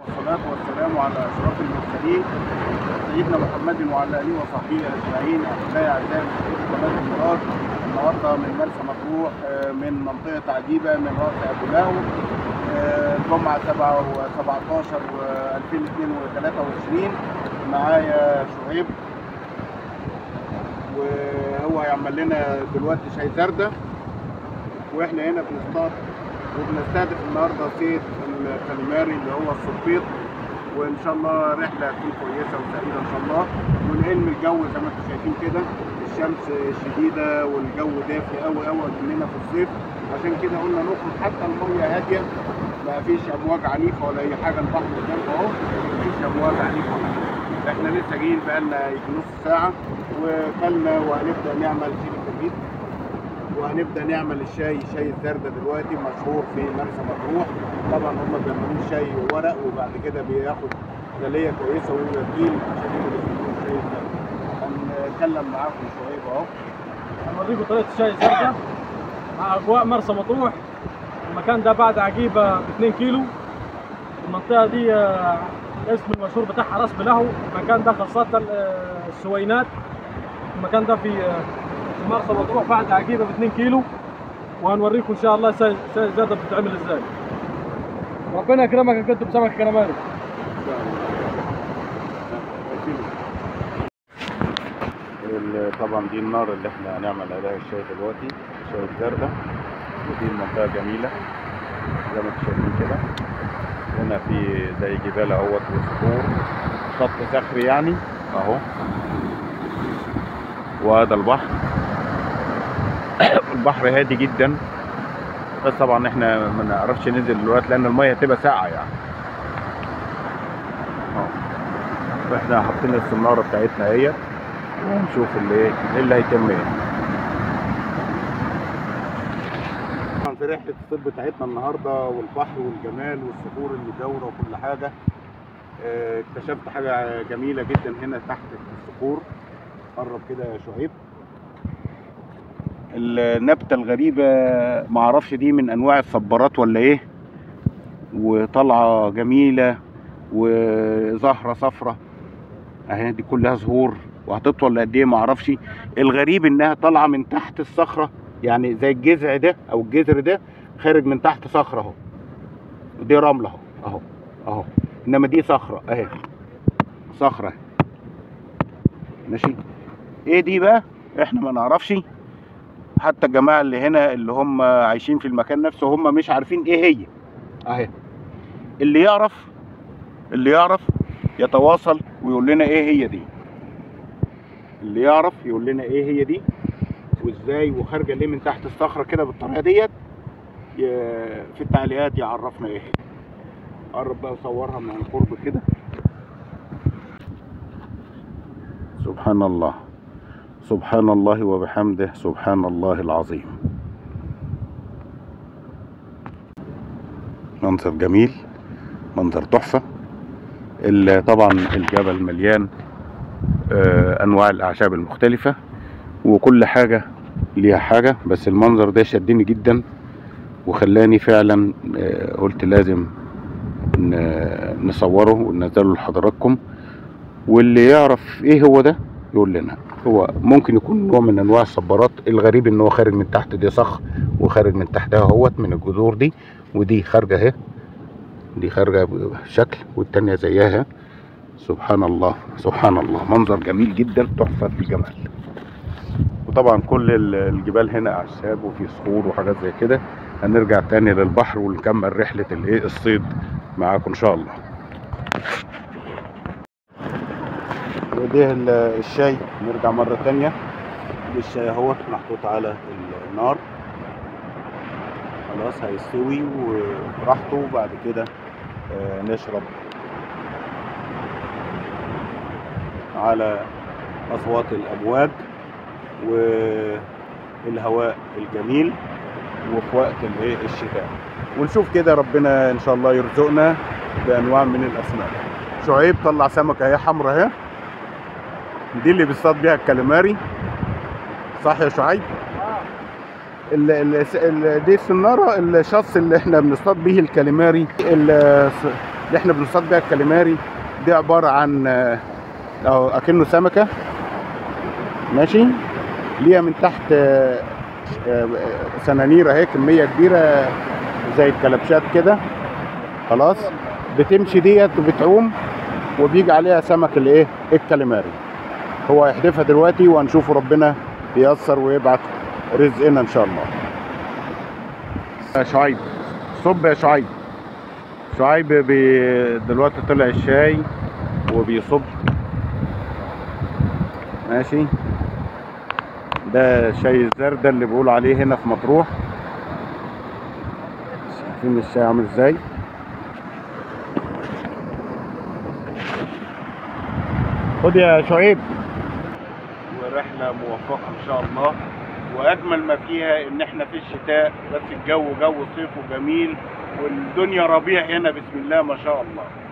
والصلاة والسلام على أشرف المرسلين سيدنا محمد وعلى آله وصحبه أجمعين. أحبائي أعزائي قناة المراد النهارده من مرسى مطروح آه، من منطقة عجيبة من رأس أبو لاو الجمعة 7 و17 و2023 معايا شعيب وهو هيعمل لنا دلوقتي شاي زردة. وإحنا هنا بنصطاد وبنستهدف النهارده صيد الكاليماري اللي هو الصبيط وإن شاء الله رحلة تكون كويسة وسعيدة إن شاء الله. والعلم الجو زي ما أنتم شايفين كده الشمس شديدة والجو دافي قوي قوي مننا في الصيف. عشان كده قلنا نخرج حتى المية هادية ما فيش أمواج عنيفة ولا أي حاجة البحر قدامكم أهو ما فيش أمواج عنيفة. إحنا لسه جايين بقالنا يجي نص ساعة وكلنا وهنبدأ نعمل شيء التجديد وهنبدأ نعمل الشاي شاي الزردة دلوقتي مشهور في مرسى مطروح. طبعا هم بيعملوه شاي ورق وبعد كده بياخد غليه كويسة ويوكيل عشان يعملوا شاي الزردة. هنتكلم معاكم شوية أهو. هنوريكم طريقة الشاي الزردة مع أجواء مرسى مطروح. المكان ده بعد عجيبة ب 2 كيلو. المنطقة دي آه، الاسم المشهور بتاعها راس بلهو. المكان ده خاصة آه، السوينات. المكان ده في آه، في مرسى مطروح بعد عجيبة ب 2 كيلو وهنوريكم إن شاء الله الزردة بتتعمل إزاي. ربنا يكرمك إن كنت بسمك كلاماري ال- طبعا دي النار اللي إحنا هنعمل عليها الشاي دلوقتي شاي الزردة. ودي المنطقة جميلة زي ما أنتم شايفين كده. هنا في زي جبال أهوت وصخور شط صخري يعني أهو. وهذا البحر. البحر هادي جدا. بس طبعا إحنا ما نعرفش ننزل دلوقتي لأن المية هتبقى ساقعة يعني. اهو فاحنا حاطين السنارة بتاعتنا اهيت ونشوف اللي إيه اللي هيتم إيه في رحلة الصيد بتاعتنا النهارده والبحر والجمال والصخور اللي جوره وكل حاجة. آه، اكتشفت حاجة جميلة جدا هنا تحت الصخور. قرب كده يا شعيب. النبتة الغريبة معرفش دي من أنواع الصبارات ولا إيه؟ وطالعه جميلة وزهرة صفرة. أهي دي كلها زهور. وهتطول قد إيه؟ معرفش الغريب إنها طالعة من تحت الصخرة يعني زي الجذع ده أو الجذر ده خارج من تحت صخرة أهو. ودي رملة أهو أهو أهو. إنما دي صخرة أهي. صخرة. ماشي. إيه دي بقى؟ إحنا ما نعرفش. حتى الجماعه اللي هنا اللي هم عايشين في المكان نفسه هم مش عارفين إيه هي. أهي. اللي يعرف اللي يعرف يتواصل ويقول لنا إيه هي دي. اللي يعرف يقول لنا إيه هي دي. وإزاي وخارجة ليه من تحت الصخرة كده بالطريقة ديت. في التعليقات يعرفنا إيه هي. قرب بقى اصورها من القرب كده. سبحان الله. سبحان الله وبحمده سبحان الله العظيم. منظر جميل منظر تحفة. ال- طبعا الجبل مليان آه، أنواع الأعشاب المختلفة وكل حاجة ليها حاجة بس المنظر ده شدني جدا وخلاني فعلا آه، قلت لازم نصوره وننزله لحضراتكم واللي يعرف إيه هو ده يقول لنا. هو ممكن يكون نوع من أنواع الصبارات. الغريب إن هو خارج من تحت دي صخر وخارج من تحتها اهوت من الجذور دي ودي خارجة اهي. دي خارجة بشكل والتانية زيها. سبحان الله سبحان الله. منظر جميل جدا تحفة في الجمال. وطبعا كل ال- الجبال هنا أعشاب وفي صخور وحاجات زي كده. هنرجع تاني للبحر ونكمل رحلة الإيه؟ الصيد معاكم إن شاء الله. وده ال- الشاي. نرجع مرة تانية. الشاي اهوت محطوط على ال- النار. خلاص هيستوي وبراحته وبعد كده آه، نشرب. على أصوات الأمواج والهواء الجميل وفي وقت الشتاء. ونشوف كده ربنا إن شاء الله يرزقنا بأنواع من الأسماك. شعيب طلع سمكة اهي حمرا اهي دي اللي بيصطاد بيها الكاليماري. صح يا شعيب؟ ال ال ال دي السنارة الشص اللي إحنا بنصطاد بيه الكاليماري. ال- اللي إحنا بنصطاد بيها الكاليماري دي عبارة عن أو أكنه سمكة. ماشي؟ ليها من تحت آه، آه، سنانير أهي كمية كبيرة زي الكلبشات كده. خلاص؟ بتمشي ديت وبتعوم وبيجي عليها سمك الإيه؟ الكاليماري. هو هيحدفها دلوقتي وهنشوف ربنا ييسر ويبعت رزقنا إن شاء الله. يا شعيب صب يا شعيب. شعيب بي دلوقتي طلع الشاي وبيصب. ماشي. ده شاي الزردة اللي بيقولوا عليه هنا في مطروح. شايفين الشاي عامل إزاي؟ خد يا شعيب. ورحلة موفقة إن شاء الله. وأجمل ما فيها إن إحنا في الشتاء بس الجو جو صيف وجميل والدنيا ربيع هنا بسم الله ما شاء الله.